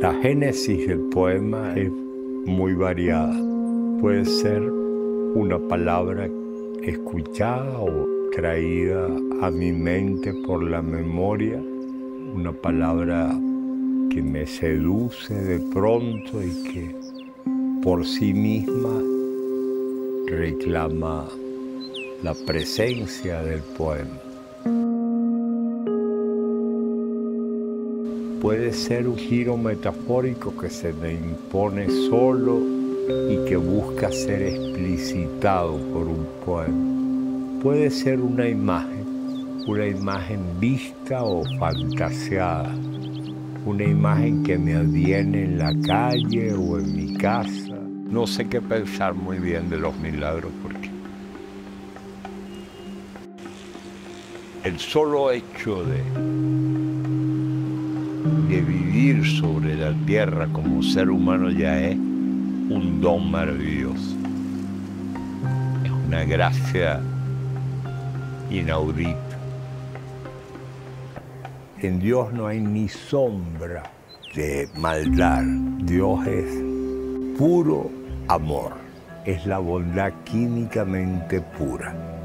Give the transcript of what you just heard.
La génesis del poema es muy variada. Puede ser una palabra escuchada o traída a mi mente por la memoria, una palabra que me seduce de pronto y que por sí misma reclama la presencia del poema. Puede ser un giro metafórico que se me impone solo y que busca ser explicitado por un poema. Puede ser una imagen, una imagen vista o fantaseada, una imagen que me adviene en la calle o en mi casa. No sé qué pensar muy bien de los milagros porque el solo hecho de, de vivir sobre la tierra como ser humano ya es un don maravilloso. Es una gracia inaudita. En Dios no hay ni sombra de maldad. Dios es puro amor. Es la bondad químicamente pura.